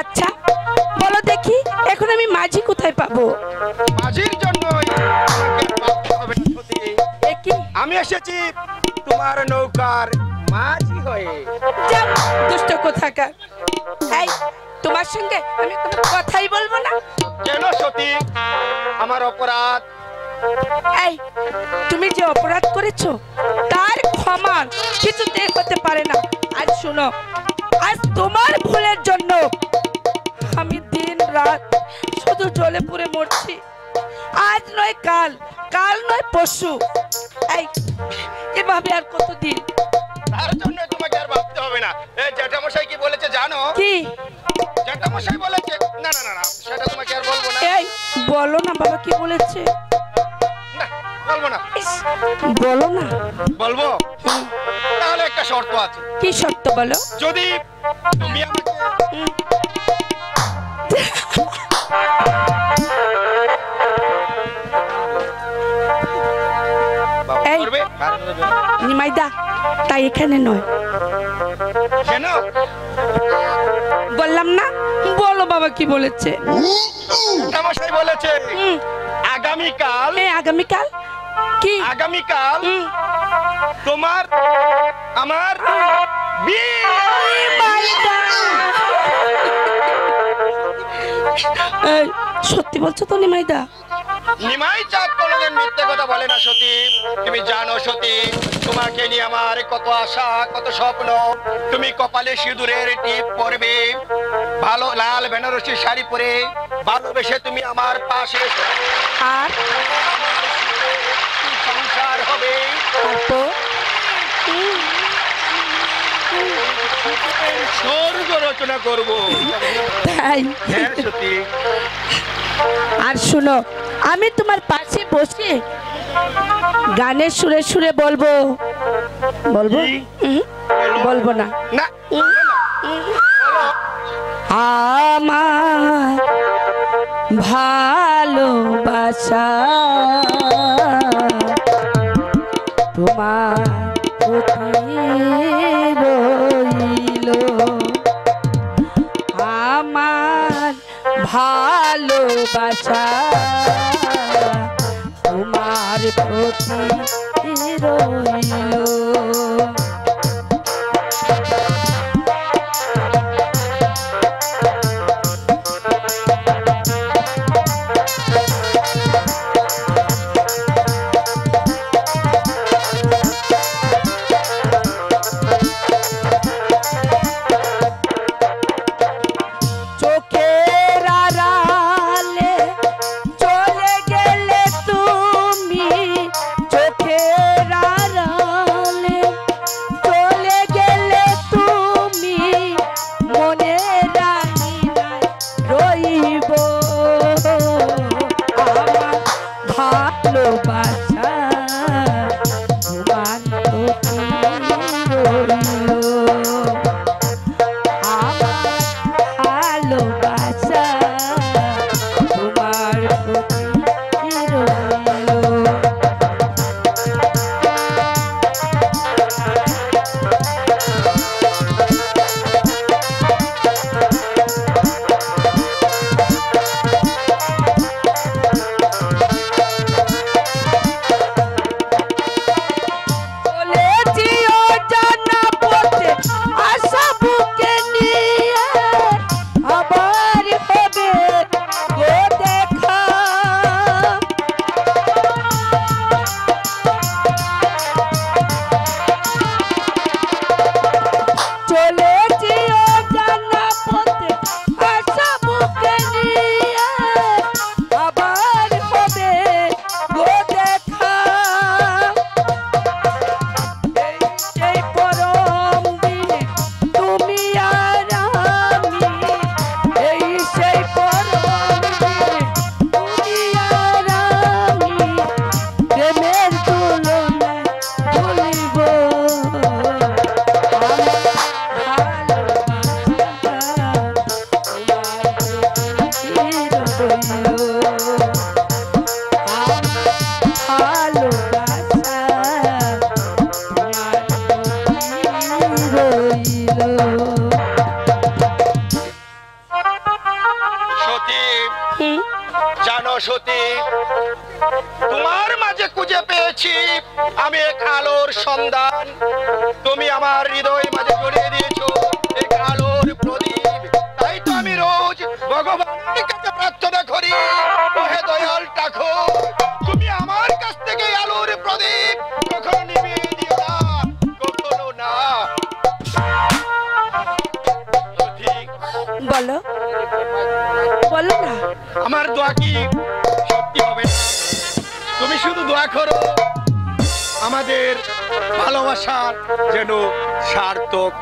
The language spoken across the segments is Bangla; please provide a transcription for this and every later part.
আচ্ছা বলো দেখি এখন আমি মাঝি কোথায় পাবো? মাঝির জন্য আমি এসেছি তোমার নৌকার মাঝি হয়ে। দুষ্ট কোথাকার। এই তোমার সঙ্গে আমি কোনো কথাই বলব না। কেন সতী? আমার অপরাধ। এই তুমি যে অপরাধ করেছ তার ক্ষমা কিছুতে হতে পারে না। আজ শোনো আজ তোমার ভুলের জন্য রাত। শুধু জলে পুরে মরছি। আজ নয় কাল কাল নয় পশু এই এভাবে আর কতদিন? তার জন্য তোমাকে আর ভাবতে হবে না। এই জ্যাঠামশাই কি বলেছে জানো? কি? জ্যাঠামশাই বলেছে না না না সেটা তোমাকে আর বলব না। এই বলো না বাবা কি বলেছে? না বলব না। বলো না। বলব? তাহলে একটা শর্ত আছে। কি শর্ত বলো? যদি তুমি আমাকে নিমাইদা তাই এখানে নয়। কেন? বললাম না? বলো বাবা কি বলেছে? বলেছে আগামীকাল এই আগামীকাল? কি? আগামীকাল তোমার আমার বিয়ে। এই, সত্যি বলছো তো নিমাইদা? নিমাই চাঁদ কোনোদিন মিথ্যে কথা বলে না সতী। তুমি জানো সতী তোমাকে নিয়ে আমার কত আশা কত স্বপ্ন। তুমি কপালে সিঁদুরের টিপ পরবে ভালো লাল বেনারসি শাড়ি পরে ভালোবেসে তুমি আমার পাশে আর আমার সংসার হবে তারপর স্বর্গ রচনা করব। তাই? হ্যাঁ সতী আর শুনো আমি তোমার পাশে বসে গানের সুরে সুরে বলব। বলব? বলব না। না। আমার ভালোবাসা তোমার প্রতি ভালোবাসা। তোমার প্রতি রইল। আমাদের ভালোবাসার যেন সার্থক।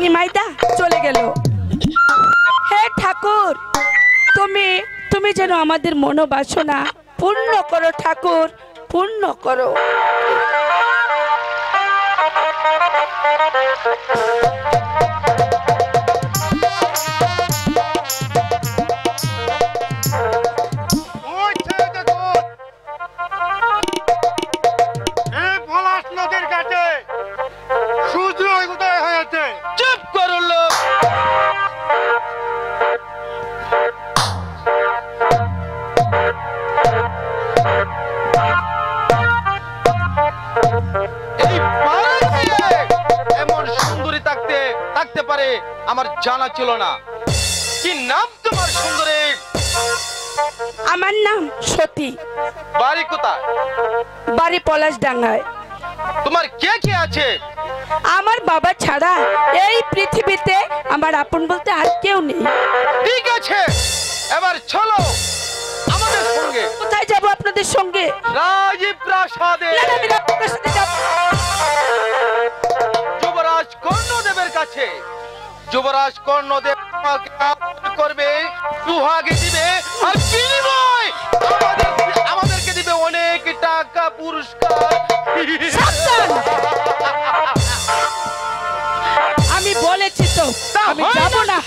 নিমাইদা চলে গেল। হে ঠাকুর, তুমি তুমি যেন আমাদের মনোবাসনা পূর্ণ করো ঠাকুর, পূর্ণ করো। থাকতে পারে আমার জানা ছিল না। কি নাম তোমার সুন্দরী? আমার নাম সতী। বাড়ি কোথায়? বাড়ি পলাশ ডাঙ্গায় তোমার কে কে আছে? আমার বাবা ছাড়া এই পৃথিবীতে আমার আপন বলতে আর কেউ নেই। ঠিক আছে এবার চলো আমাদের সঙ্গে। কোথায় যাব আপনাদের সঙ্গে? রাজীব প্রাসাদে আমি সাথে যাব। যুবরাজ কর্ণদেবের কাছে। যুবরাজ কর্ণদেব আমাকে করবে সুহাগে দিবে আর বিনিময় আমাদেরকে দিবে অনেক টাকা পুরস্কার। আমি বলেছি তো আমি যাব না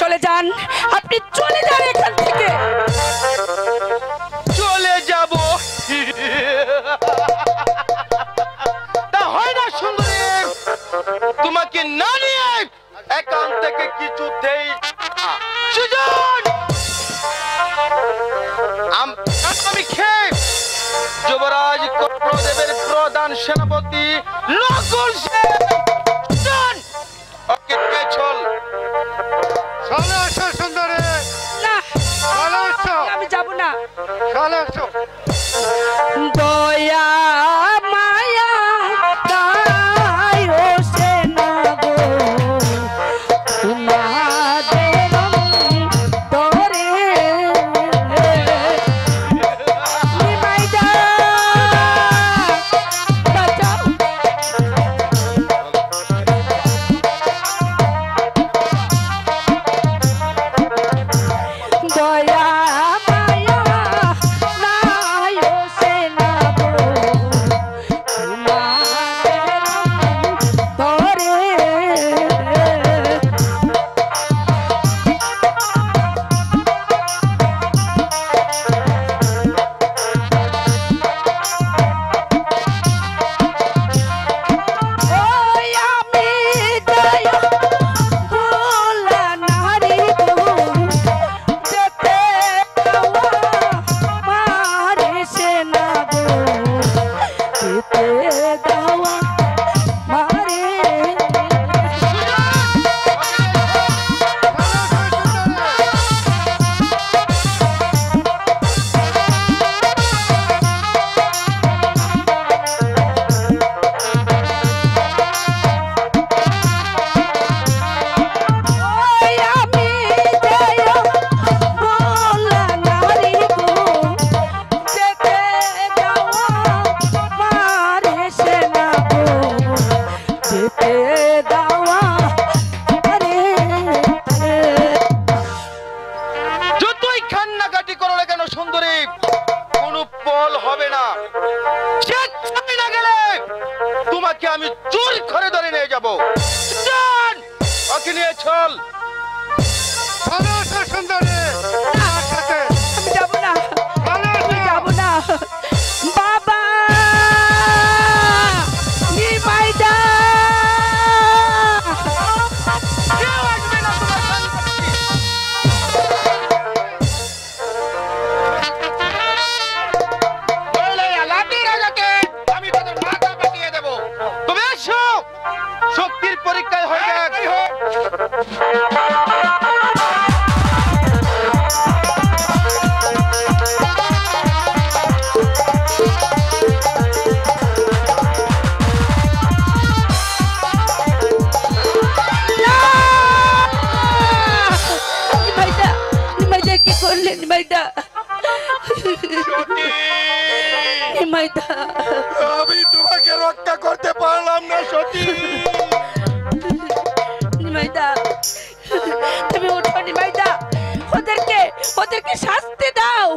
চলে যান আপনি চলে যান এখান থেকে। থেকে কিছুতেই। সুজন! আমি খেয়ে যুবরাজ কর্ণদেবের প্রধান সেনাপতি নকুল সেন! ওকে চল চলে আসো সুন্দরী। না চলে আসো আমি যাব না। চলে আসো শক্তির পরীক্ষায় হয়ে যাক। কি নিমাইদা। আমি তোমাকে রক্ষা করতে পারলাম না সতী। শাস্তি দাও।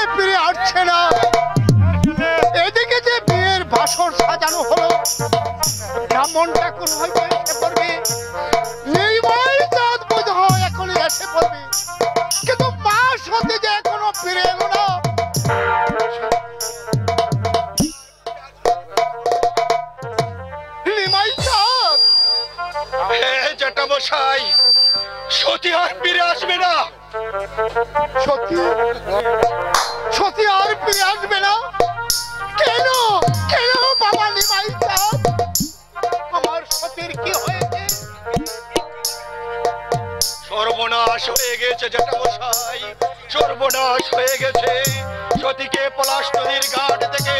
যে ফিরে আসছে না। এদিকে যে বিয়ের বাসর সাজানো হলো ব্রাহ্মণটা কোন হয়তো এসে পড়বে। হতে যে সতী আর ফিরে আসবে না। সত্যি? আর ফিরে আসবে না? কেন? কেন বাবা নিমাই আমার সতীর কি হয়েছে? সর্বনাশ হয়ে গেছে জ্যাঠামশাই, সর্বনাশ হয়ে গেছে। সতীকে পলাশ নদীর ঘাট থেকে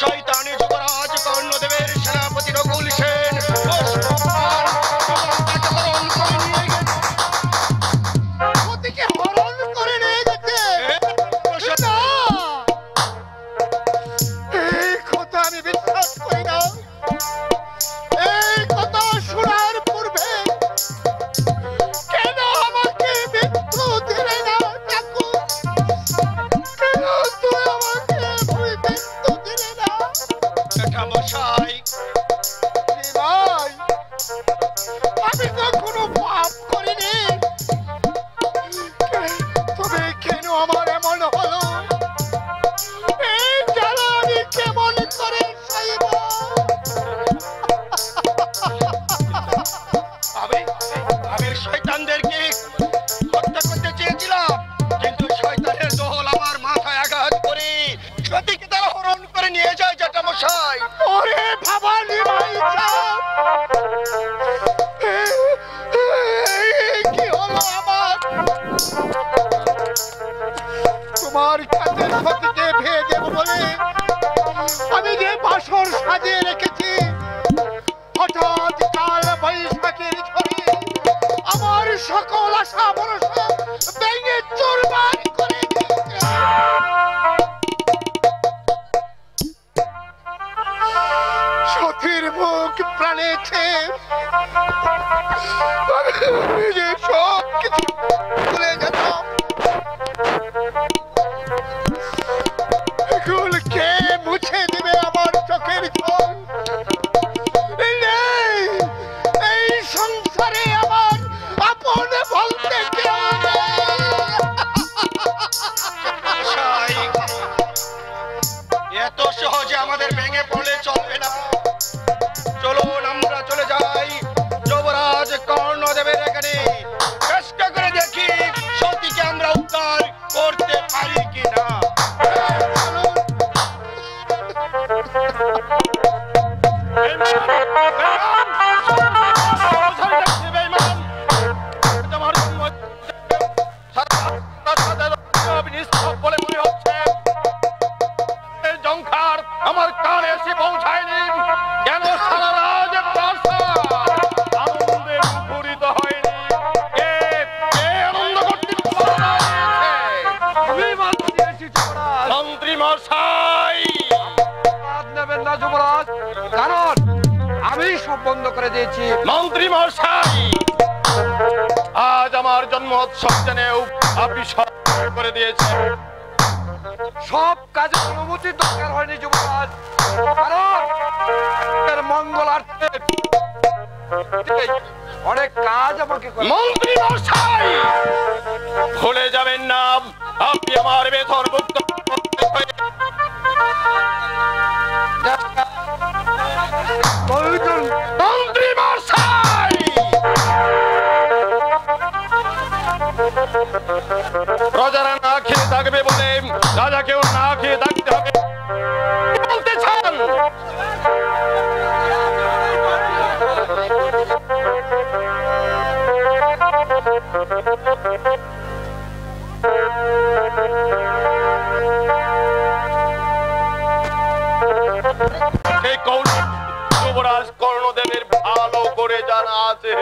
শয়তানি যুবরাজ কর্ণদেবের সতীকে ভেয়ে দেব বলে আমি যে বাসর সাজিয়ে রেখেছি, হঠাৎ কাল বৈশাখের ঝড়ে আমার সকল আশা ভরসা সতীর মুখ প্রাণেছে সহজে আমাদের ভেঙে পড়লে চলবে না। চলুন আমরা চলে যাই যুবরাজ কর্ণদেবের এখানে। চেষ্টা করে দেখি সতীকে আমরা উদ্ধার করতে পারি কিনা। করে সব কাজে অনুমতির দরকার হয়নি যুবরাজ। কারণ মঙ্গলার্থে অনেক কাজ আমাকে মন্ত্রী মশাই! ভুলে যাবেন না আপনি আমার বেতন মুক্ত মন্ত্রী মশাই! প্রজারা থাকবে বলে রাজাকেও না খেয়ে থাকতে হবে। বলতে চান। যুবরাজ কর্ণদেবের ভালো করে জানা আছে।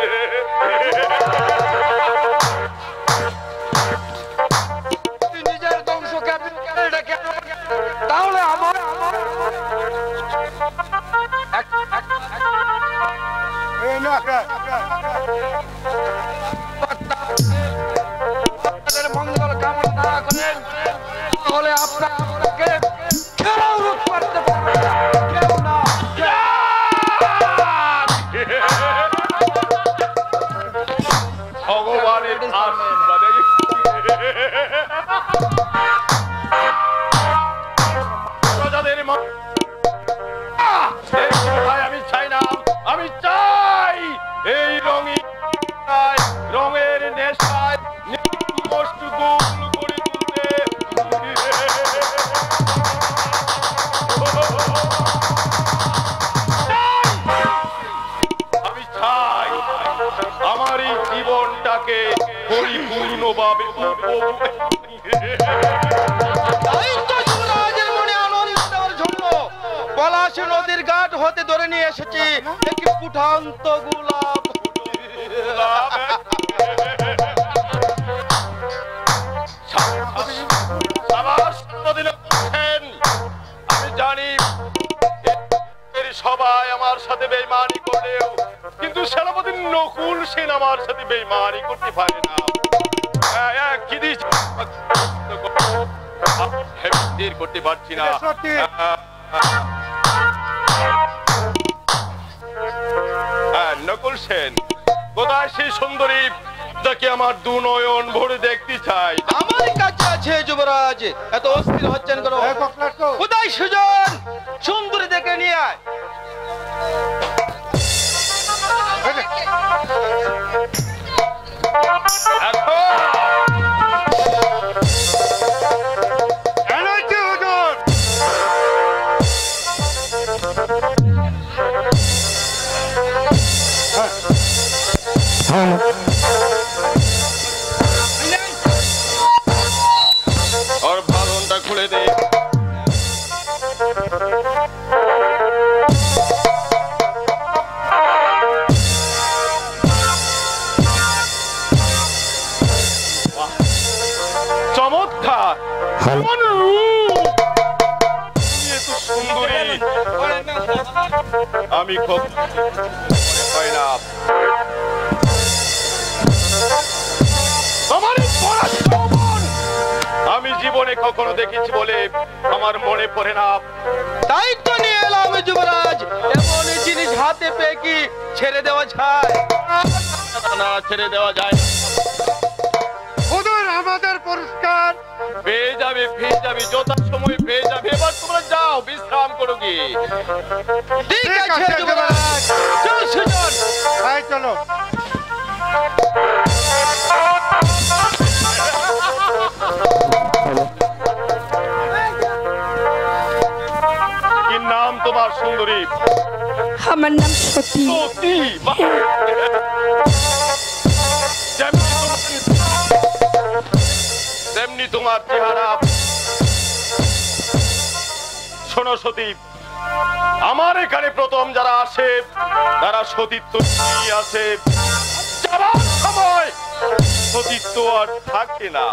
আমার জীবনটাকে পরিপূর্ণভাবে মনে পলাশী নদীর ঘাট হতে ধরে নিয়ে এসেছি একটি ফুটান্ত গোলাপ। আমি জানি সবাই আমার সাথে বেইমানি করলেও কিন্তু সেনাপতি নকুল সেন আমার সাথে বেইমানি করতে পারে না। হ্যাঁ, হ্যাঁ, করতে পারছি না। হ্যাঁ, নকুল সেন কোথায় সেই সুন্দরী যাকে আমার দু নয়ন ভরে দেখতে চাই? আমার কাছে আছে যুবরাজ এত অস্থির হচ্ছেন কেন? কোথায় সুজন? সুন্দরী দেখে নিয়ে আয়। এখন আমি খুব না। আমার এই পরা যৌবন আমি জীবনে কখনো দেখেছি বলে আমার মনে পড়ে না। দায়িত্ব নিয়ে এলাম যুবরাজ। এমন জিনিস হাতে পেয়ে কি ছেড়ে দেওয়া যায়? না, ছেড়ে দেওয়া যায় আমাদের পুরস্কার। পেয়ে যাবে পেয়ে যাবে যথা সময় পেয়ে যাবে। এবার তোমরা যাও বিশ্রাম করো কি ঠিক আছে চল সুজন। চলো। কি নাম তোমার সুন্দরী? আমার নাম সতী। সতী তেমনি তোমার চেহারা। শোনো সতী আমার এখানে প্রথম যারা আসে তারা সতীত্ব নিয়ে আসে। যাবার সময় সতীত্ব আর থাকে না।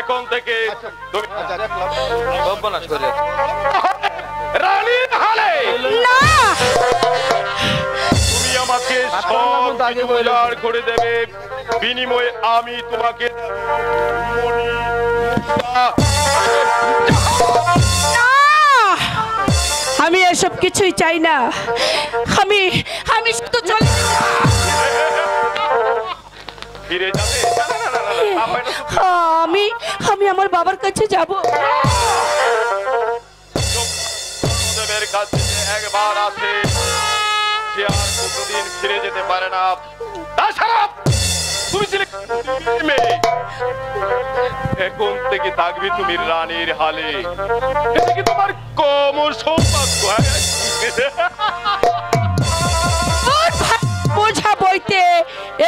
এখন থেকে সর্বনাশ করে রানীর হালে। না! আমাকে সব বলে উজাড় করে দেবে। বিনিময়ে আমি তোমাকে আমি এসব কিছুই চাই না। আমি আমি শুধু চলে ফিরে যাবে? হয়। আমি আমি আমার বাবার কাছে যাব। দেবের কাছে আর ফিরে যেতে পারে না। তাছাড়া তুমি ছিলে এখন থেকে তুমি রানীর হালে। কি তোমার কম সৌভাগ্য হ্যাঁ?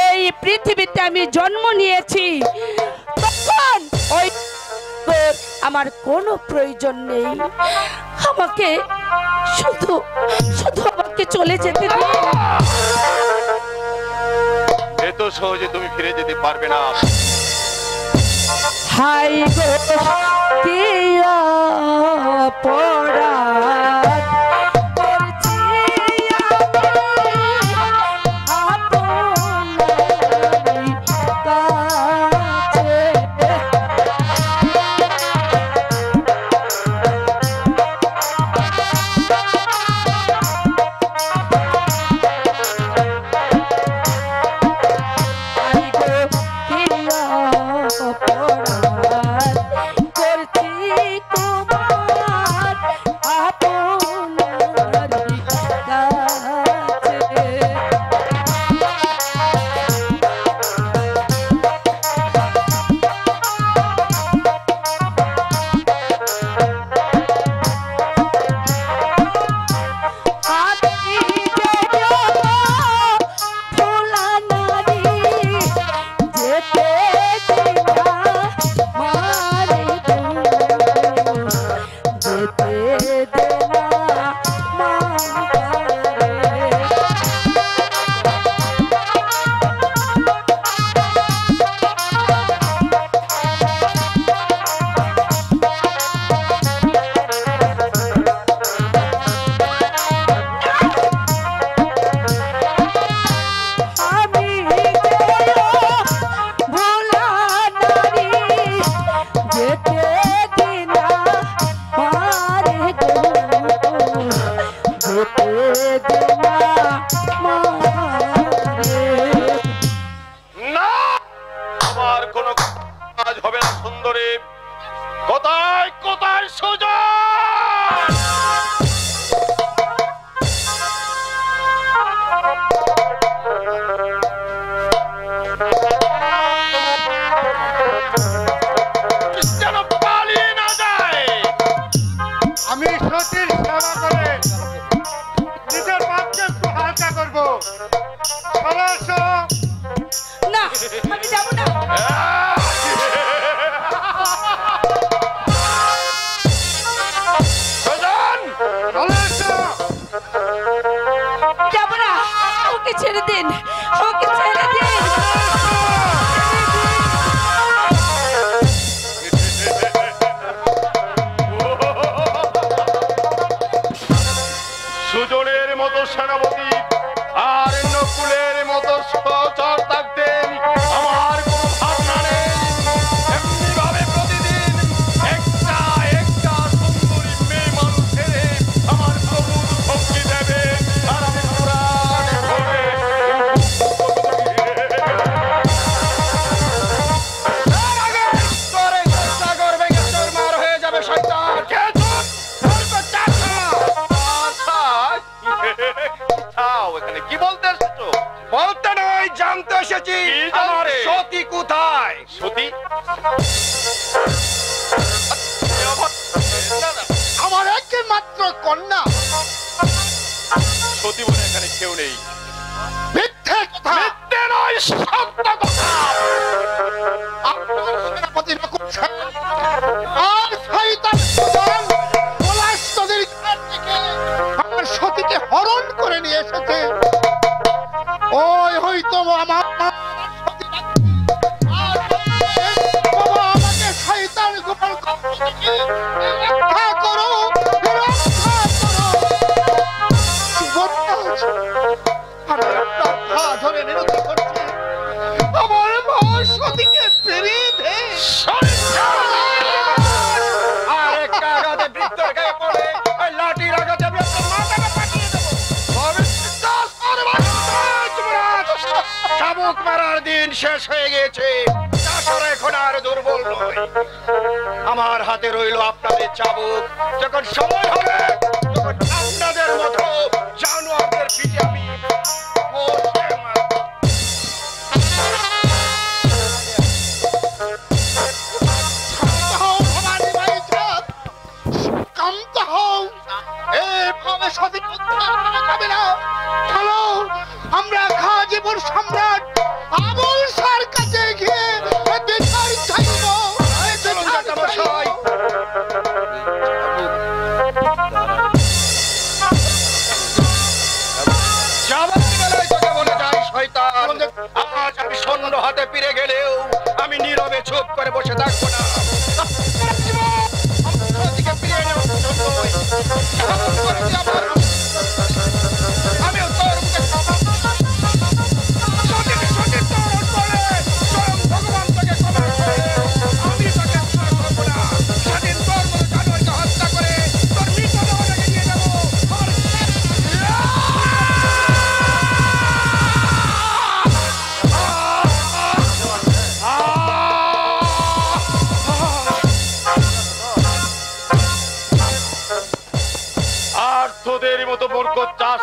এই পৃথিবীতে আমি জন্ম নিয়েছি। তখন ওই আমার কোনো প্রয়োজন নেই। আমাকে শুধু শুধু আমাকে চলে যেতে এত সহজে তুমি ফিরে যেতে পারবে না। হাই গো কিয়া ওকে ছেড়ে দিন ওকে ছেড়ে দিন কন্যা। সতী বলে এখানে কেউ নেই। মিথ্যে কথা। মিথ্যে নয় সত্য কথা। আপনার সেনাপতি নকুল আর শয়তান সুজন পলাশদের কাছ থেকে আমার সতীকে হরণ করে নিয়ে এসেছে। আমার হাতে রইল আপনাদের চাবুক। যখন সময় হবে, তখন আপনাদের মতো জানোয়ারদের পিঠে আমি সম্রাট। Boche Dark, Boche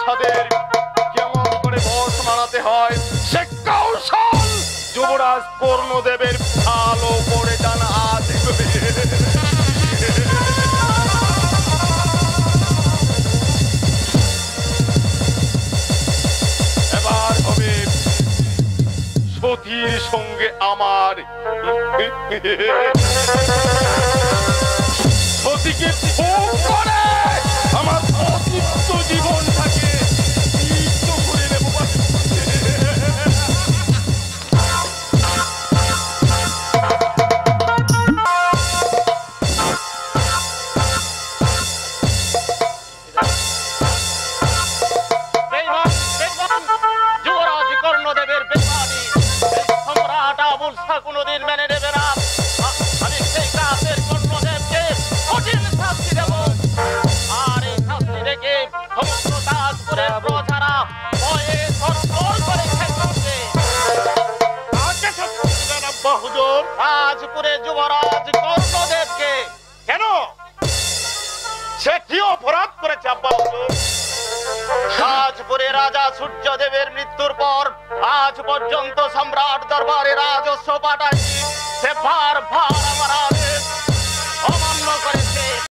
প্রাসাদের কেমন করে বস মানাতে হয়, সে কৌশল যুবরাজ কর্ণদেবের ভালো করে জানা আছে সতীর সঙ্গে আমার সতীকে